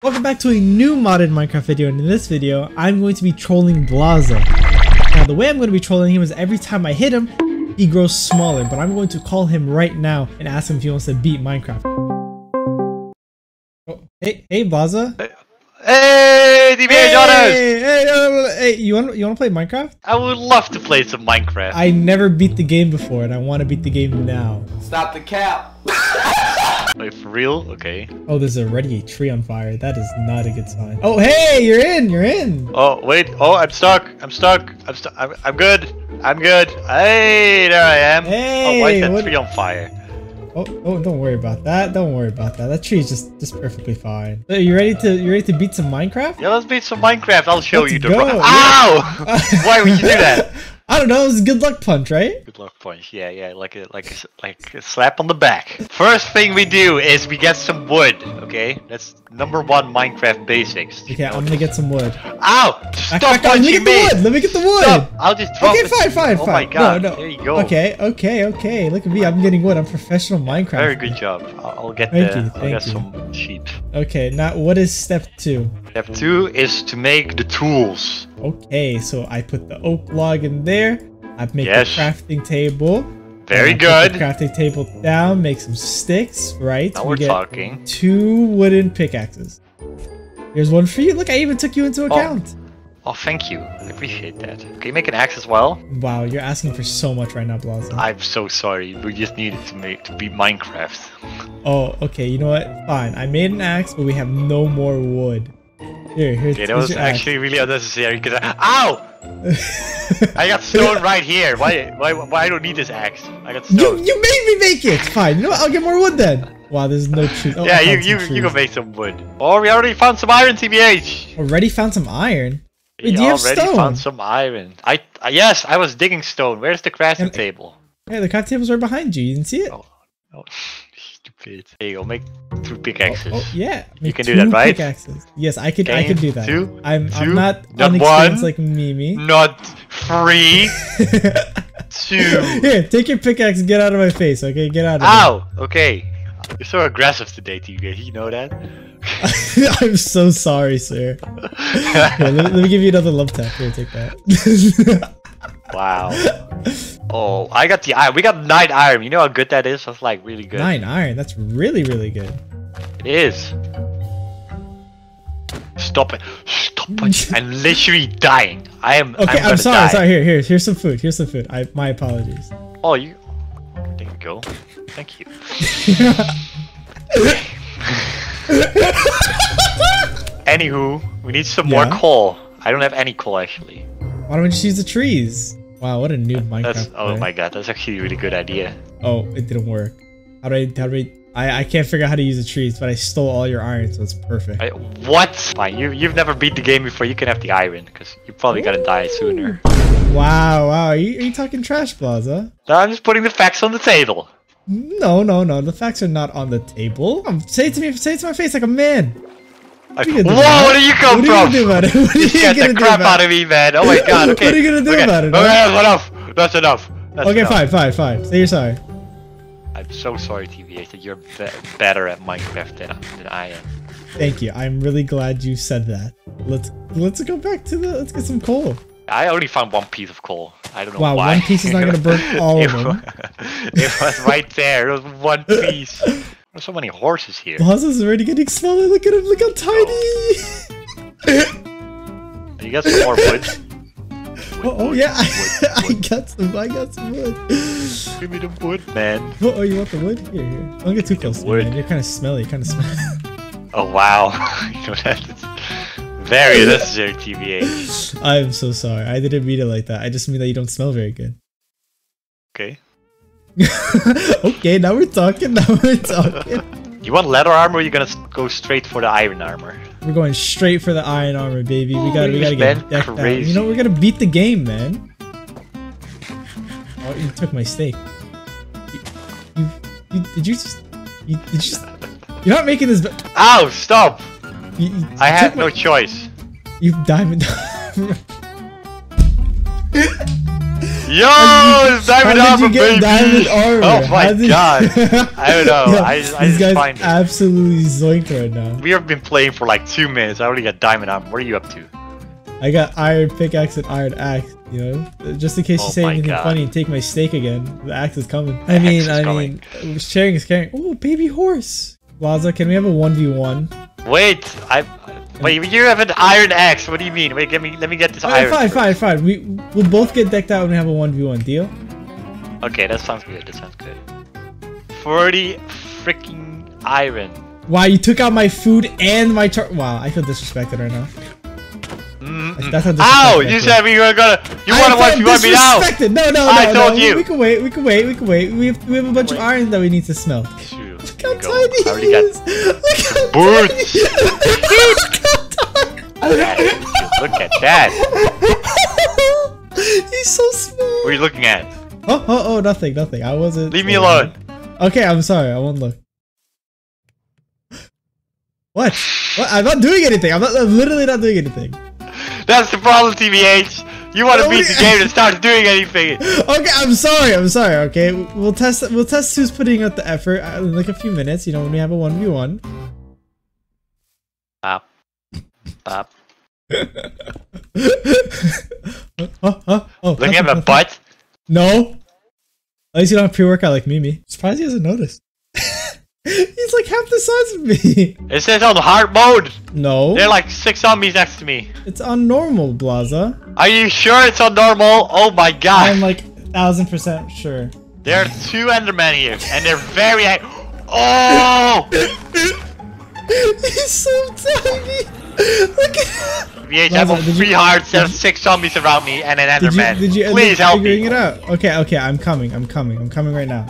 Welcome back to a new modded Minecraft video and in this video I'm going to be trolling Blaza. Now the way I'm going to be trolling him is every time I hit him he grows smaller but I'm going to call him right now and ask him if he wants to beat Minecraft. Oh, hey, hey Blaza. Hey, TBH Hey, Jonas! hey, uh, hey, you want you want to play Minecraft? I would love to play some Minecraft. I never beat the game before and I want to beat the game now. Stop the cap. Wait, for real? Okay. Oh, there's already a tree on fire. That is not a good sign. Oh, hey, you're in, you're in. Oh, wait. Oh, I'm stuck. I'm stuck. I'm stuck. I'm, I'm good. I'm good. Hey, there I am. oh, why is Hey, that what- tree on fire? Oh, oh, don't worry about that. Don't worry about that. That tree is just just perfectly fine. So you ready to you ready to beat some Minecraft? Yeah, let's beat some Minecraft. I'll show Let's you the go, yeah. Ow! Why would you do that? I don't know. It was a good luck punch, right? Luck punch. Yeah, yeah, like a like a, like a slap on the back. First thing we do is we get some wood. Okay, that's number one Minecraft basics. Okay, I'm gonna get some wood. Ow! Stop back, back. Let me punching get the wood. Let me get the wood. Stop! I'll just drop Okay, it. fine, fine, Oh my god! No, no. There you go. Okay, okay, okay. Look at me. I'm getting wood. I'm professional Minecraft. Very good job. I'll, I'll get Thank the, you, I'll get you. some sheep. Okay, now what is step two? Step two is to make the tools. Okay, so I put the oak log in there. I make Yes. the crafting table. Very good. crafting table down. Make some sticks. Right. Now We we're get talking. two wooden pickaxes. Here's one for you. Look, I even took you into oh. account. Oh, thank you. I appreciate that. Can you make an axe as well? Wow, you're asking for so much right now, Blossom. I'm so sorry. We just needed to make to beat Minecraft. Oh, okay. You know what? Fine. I made an axe, but we have no more wood. Here, here's, Okay, that was your axe. actually really unnecessary because I, ow! I got stone right here. Why? Why? Why I don't need this axe? I got stone. You, you made me make it. Fine. You know what? I'll get more wood then. Wow, there's no trees. Oh, yeah, you found some you you can make some wood. Oh, we already found some iron, TBH. Already found some iron. Wait, We do you have already found some iron. I uh, yes, I was digging stone. Where's the crafting And- table? Yeah, the craft table's right behind you. You didn't see it? Oh, oh, stupid. There you go. Make two pickaxes. Oh, oh yeah. Make can do that, right? Pickaxes. Yes, I could. I could do that. two, I'm. I'm not not unexperienced one. like Mimi. Not three, two. Here, take your pickaxe and get out of my face. Okay, get out of Ow! Okay. You're so aggressive today, TBH. You know that? I'm so sorry, sir. Here, let, let me give you another love tap. Here, take that. Wow. Oh, I got the iron. We got nine iron. You know how good that is? That's like really good. Nine iron. That's really, really good. It is. Stop it. Stop it. I'm literally dying. I am. Okay, I'm, gonna sorry. die. Sorry. Here, here. Here's some food. Here's some food. I. My apologies. Oh, you. There you go. Thank you. Anywho, we need some Yeah? more coal. I don't have any coal actually. Why don't we just use the trees? Wow, what a new Minecraft. That's oh my god, that's actually a really good idea. Oh, it didn't work. How do I? How do I? I, I can't figure out how to use the trees, but I stole all your iron, so it's perfect. I, what? Fine, you you've never beat the game before. You can have the iron because you're probably gonna die sooner. Wow, wow. Are you, are you talking trash, Blaza? No, I'm just putting the facts on the table. No, no, no. The facts are not on the table. Um, say it to me. Say it to my face like a man. I, do whoa, about it? where did you come What are you gonna do about it? What are You you gonna the do crap about out of me, man. Oh my god. Okay. What are you gonna do okay. about it, Okay, enough. That's enough. That's Okay, enough. fine, fine, fine. Say you're sorry. I'm so sorry, TBH, that you're be- better at Minecraft than, than I am. Thank you. I'm really glad you said that. Let's let's go back to the. Let's get some coal. I only found one piece of coal. I don't know Wow, why. one piece is not gonna burn all of them. it was right there. It was one piece. There's so many horses here. Blaza's already getting smaller. Look at him. Look how oh. tiny. You got some more wood? Oh, oh yeah, wood, I got some. I got some wood. Give me the wood, man. Oh, oh, you want the wood? Here, here. Don't get too close wood. man. You're kind of smelly. You Kind of smell. Oh wow. you know that's very necessary, TBH. I'm so sorry. I didn't mean it like that. I just mean that you don't smell very good. Okay. okay, now we're talking. Now we're talking. You want leather armor? Or you gonna go straight for the iron armor? We're going straight for the iron armor, baby. We Oh, got. We gotta get decked out. You know, we're gonna beat the game, man. Oh, you took my steak. You, you, you did you just? You, did you just? You're not making this. Ow! Stop! You, you I had no choice. You diamond. Yo, it's diamond how armor, baby. diamond oh armor? Oh my did- god. I don't know. Yo, I, I these just guys find it. absolutely zoinked right now. We have been playing for like two minutes. I already got diamond armor. What are you up to? I got iron pickaxe and iron axe. You know, just in case you Oh say anything God. funny and take my steak again. The axe is coming. The I mean, I coming. mean, sharing is caring. Oh, baby horse. Laza, can we have a one v one? Wait, I. Wait, you have an iron axe. What do you mean? Wait, get me. Let me get this iron. Fine, first. fine, fine. We we'll both get decked out we have a one v one deal. Okay, that sounds good. That sounds good. Forty freaking iron. Wow, you took out my food and my char. Wow, I feel disrespected right now. That's how Ow! You said we were gonna. You want to watch? You want me. No, no, no. I no. told you. We can wait. We can wait. We can wait. We have we have, a bunch Wait. of iron that we need to smelt. Shoot, Look how tiny he is. Look how Boots. tiny. Look at that. He's so small. What are you looking at? Oh, oh, oh, nothing, nothing. I wasn't. Leave me alone. Okay, I'm sorry. I won't look. What? What? I'm not doing anything. I'm not. I'm literally not doing anything. That's the problem, TBH. You want to beat the game and start doing anything. Okay, I'm sorry. I'm sorry. Okay, we'll test. We'll test who's putting out the effort uh, in like a few minutes. You know, when we have a one v one. Stop. Stop. Oh, oh, oh, Looking at my butt. No. At least you don't have pre-workout like Mimi. Surprised he hasn't noticed. He's like half the size of me. It says on hard mode. No, There are like six zombies next to me. it's on normal, Blaza. Are you sure it's on normal? Oh my god. I'm like thousand percent sure. There are two Endermen here, and they're very. Oh! He's so tiny. Look at. VH, I have Laza, did three hearts, there's six zombies around me, and an Did you Enderman. did you Please help figuring me. it out? Okay, okay, I'm coming. I'm coming. I'm coming right now.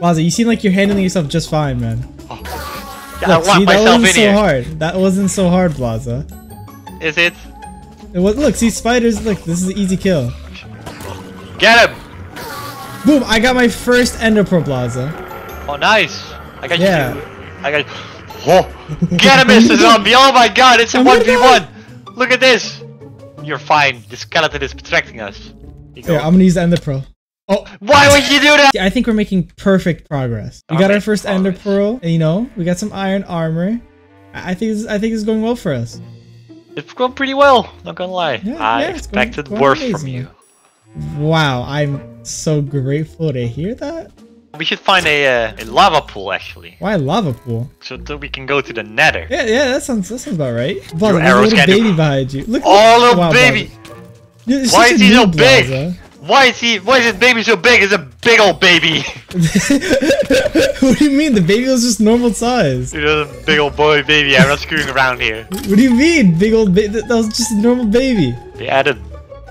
Blaza, you seem like you're handling yourself just fine, man. Yeah, Look, I see, that wasn't so here. hard. That wasn't so hard, Blaza. Is it? It was. Look, see spiders. Look, this is an easy kill. Get him! Boom! I got my first Ender Pearl Blaza. Oh, nice. I got Yeah. you. I got. Oh, get him, Mr. Zombie! Oh my God, it's a Oh one my v one. Look at this. You're fine. The skeleton is protecting us. Go. I'm gonna use the Ender Pearl. Oh, Why would you do that? I think we're making perfect progress. We got our first Ender. Pearl, and you know, we got some iron armor. I think this, I think it's going well for us. It's going pretty well. Not gonna lie. Yeah, I yeah, it's going- expected going worse from you. Wow, I'm so grateful to hear that. We should find a, uh, a lava pool actually, Why lava pool? so that we can go to the Nether. Yeah, yeah, that sounds that sounds about right. Blaza, there's a arrows little can't do- baby behind you. Look, Oh, little wow, baby! You're Why is he so big? Why is he? Why is his baby so big? It's a big old baby. what do you mean? The baby was just normal size. It was a big old boy baby. I'm not screwing around here. What do you mean, big old baby? That was just a normal baby. They added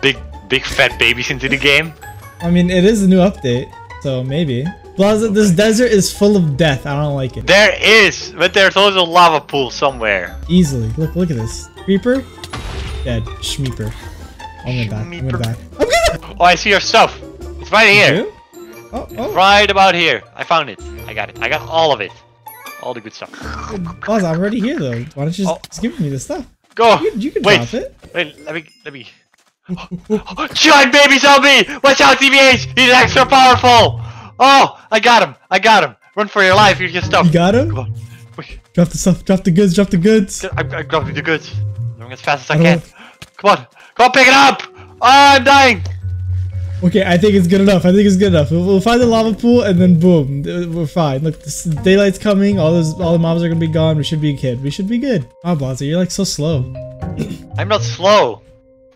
big, big fat babies into the game. I mean, it is a new update, so maybe. Blaza, this desert is full of death. I don't like it. There is, but there's also a lava pool somewhere. Easily. Look, look at this. Creeper, dead. Schmeeper. I'm gonna die. I'm gonna die. I'm gonna. Oh, I see your stuff. It's right here. You? Oh, oh. Right about here. I found it. I got it. I got all of it. All the good stuff. Blaza, I'm already here though. Why don't you just, Oh. just give me the stuff? Go. You, you can Wait. drop it. Wait. Let me. Let me. Giant baby zombie! Watch out, TBH! He's extra powerful! Oh, I got him! I got him! Run for your life, here's your stuff! You got him? Come on. Drop the stuff. Drop the goods. Drop the goods. I'm, I'm grabbing the goods. I'm going as fast as I I can. Come on! Come on, pick it up! Oh, I'm dying! Okay, I think it's good enough. I think it's good enough. We'll, we'll find the lava pool and then boom, we're fine. Look, this, daylight's coming. All those, all the mobs are gonna be gone. We should be good. We should be good. Wow, Blaza, you're like so slow. I'm not slow. What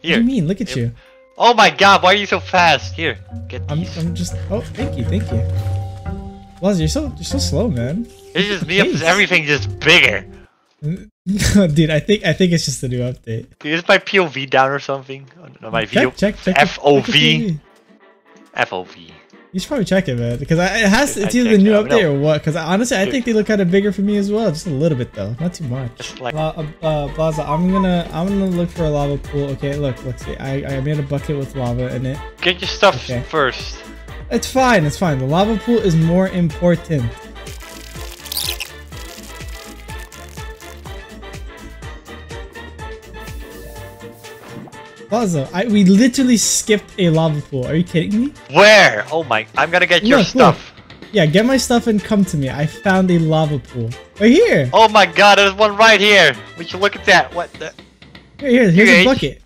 do you mean? Look at Yep. you. Oh my god, why are you so fast? Here, get I'm. I'm just. Oh, thank you, thank you. Blaza, you're so, you're so slow, man. It's just me Jeez. everything just bigger. Dude, I think, I think it's just a new update. Is my POV down or something? Oh, no, my video. Check, check, check. check FOV. FOV. You should probably check it, man, because I, it has. I It's either the new it, update or what? Because honestly, I think they look kind of bigger for me as well, just a little bit though, not too much. Like uh, uh, Blaza, I'm gonna I'm gonna look for a lava pool. Okay, look, let's see, I I made a bucket with lava in it. get your stuff Okay. first. It's fine, it's fine. The lava pool is more important. Blaza, I, we literally skipped a lava pool. Are you kidding me? Where? Oh my, I'm gonna get your Look, stuff. Yeah, get my stuff and come to me. I found a lava pool. Right here. Oh my god, there's one right here. Would you look at that? What the? Right here. Here's Okay. a bucket.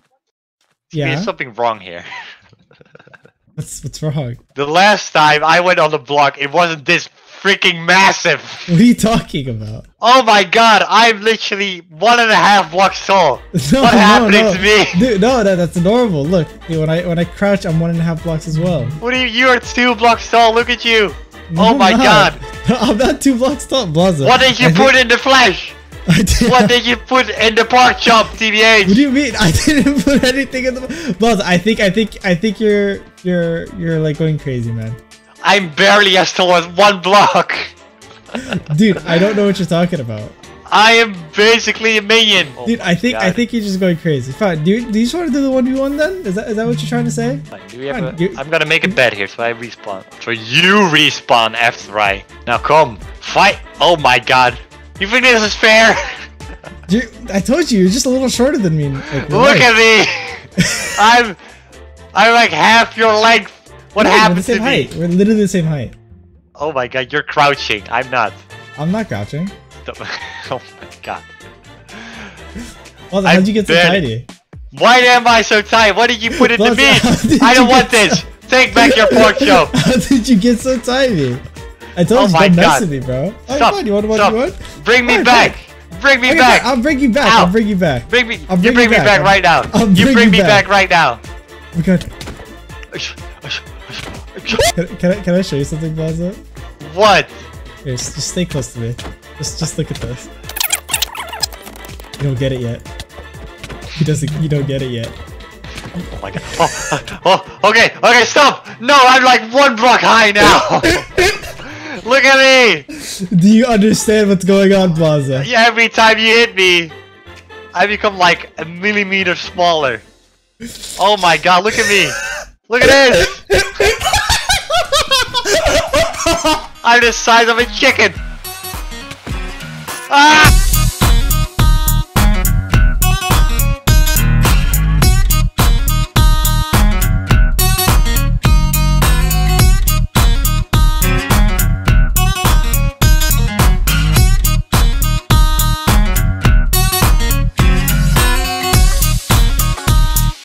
There's Yeah. something wrong here. What's what's wrong? The last time I went on the block, it wasn't this freaking massive. What are you talking about? Oh my god, I'm literally one and a half blocks tall. No, what no, happening no. to me? Dude, no, that, that's normal. Look, dude, when I when I crouch, I'm one and a half blocks as well. What are you? You are two blocks tall. Look at you. No, oh my not. god. I'm not two blocks tall, Blaza. What did you I put think- in the flesh? I did- What did you put in the pork chop, TBH? What do you mean? I didn't put anything in the Blaza. I think I think I think you're you're you're like going crazy, man. I'm barely as tall as one block. Dude, I don't know what you're talking about. I am basically a minion. Oh Dude, my I think I think you're just going crazy. Fine. Do you, do you just want to do the one v one then? Is that is that what you're trying to say? Fine, Do we have Fine, a, you- I'm gonna make a bet here so I respawn. So you respawn after I. Now come, fight! Oh my god. You think this is fair? You, I told you, you're just a little shorter than me. Like, Look life. at me! I'm. I'm like half your length. What happened to height. me? We're literally the same height. Oh my god, you're crouching. I'm not. I'm not crouching. Oh my god. Well, I'm how'd you get so tiny? Why am I so tight? What did you put into me? I don't want this. Take back your pork chop. How did you get so tiny? I told Oh you, my don't mess with me, bro. Alright, Stop. fine. You want what Stop. you want? Bring me Alright, back. Bring me Okay, back. I'll bring you back. Ow. I'll bring you back. Bring me. I'll you bring bring you me back. back right now. I'll you bring bring me back. back right now. Oh my god. Can, can I can I show you something, Blaza? What? Here, just, stay close to me. Just just look at this. You don't get it yet. He doesn't. You don't get it yet. Oh my god. Oh, oh, oh okay, okay, stop! No, I'm like one block high now! Look at me! Do you understand what's going on, Blaza? Yeah, Every time you hit me, I become like a millimeter smaller. Oh my god, look at me! Look at this! I'm the size of a chicken! Ah!